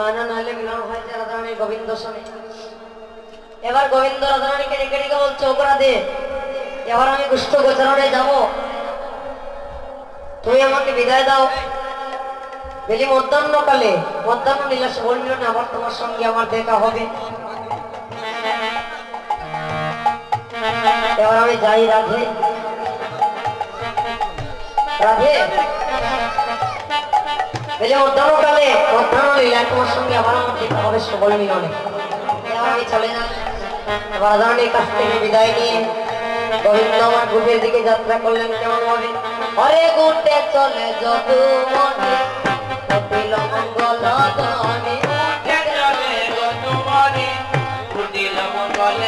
গানা নাহলে মিলন হয়েছে রাধারানী গোবিন্দ সনে এবার গোবিন্দ রাধারানীকে ডেকে ডেকে বলছে ওকরা দে এবার আমি গুষ্ঠ গোচরণে যাব। তুমি আমাকে বিদায় দাও। বেলি মধ্যাহ্নকালে মধ্যাহ্ন নীলাস বলমিলনে আবার তোমার সঙ্গে আমার দেখা হবে। এবার আমি যাই রাধে। রাধে বেলি মধ্যাহ্নকালে মধ্যাহ্ন লীলা তোমার সঙ্গে আমার দেখা হবে সবল মিলনে। আমি চলে যাই রাধারানীর কাছ থেকে বিদায় নিয়ে গোবিন্দ আমার গুটের দিকে যাত্রা করলেন কেমন ভাবে? হরে গুটে চলে যদু মনে কপিল মঙ্গল ধনে। চলে যদু মনে কপিল মঙ্গল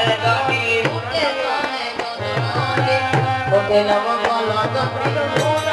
ধনে।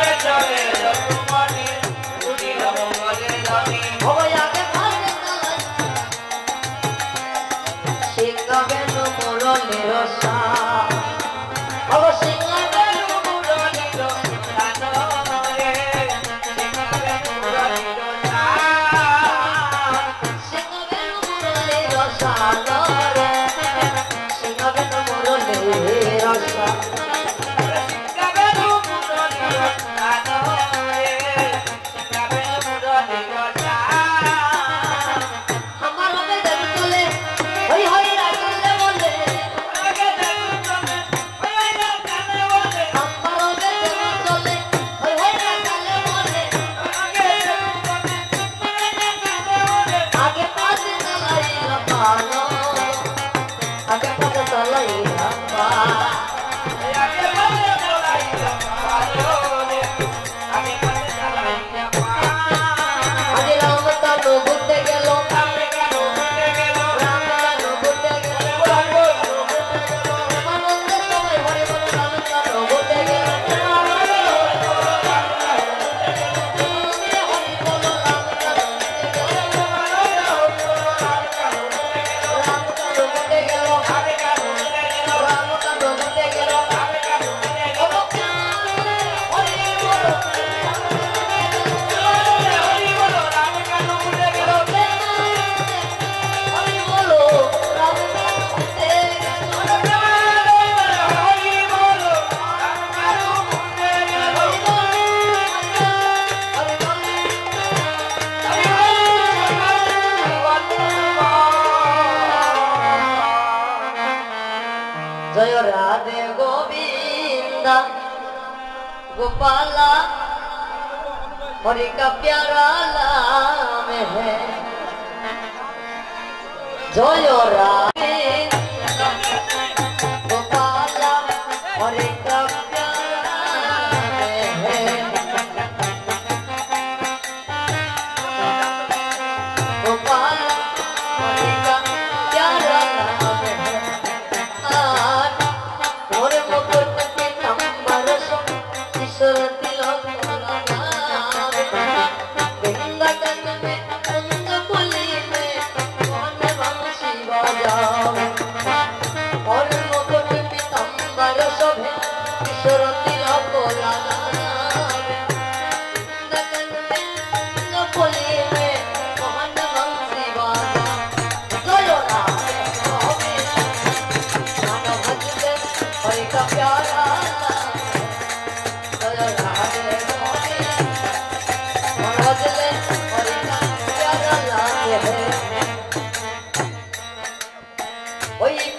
पाला और का प्यारा लाम है जो यो राम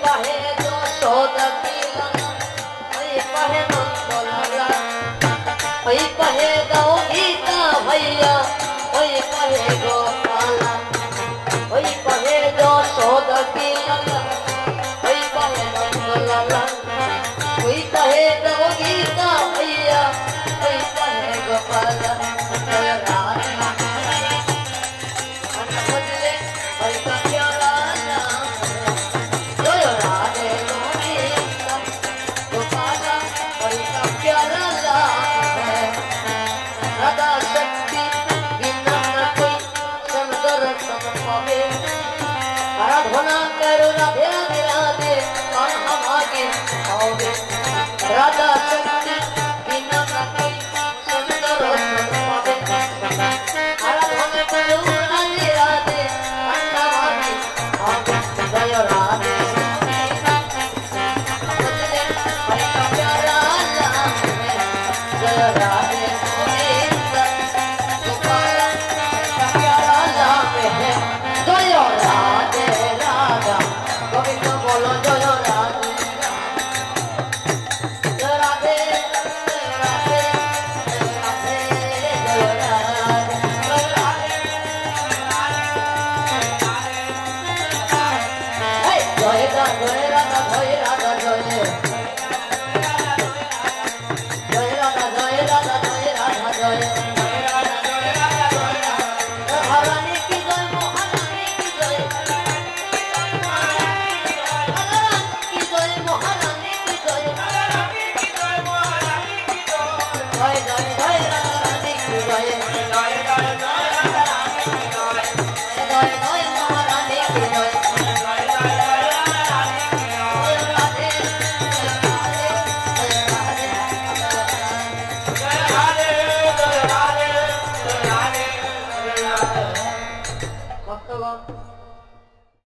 पहे जो सोद पीलम ओए पहे Hare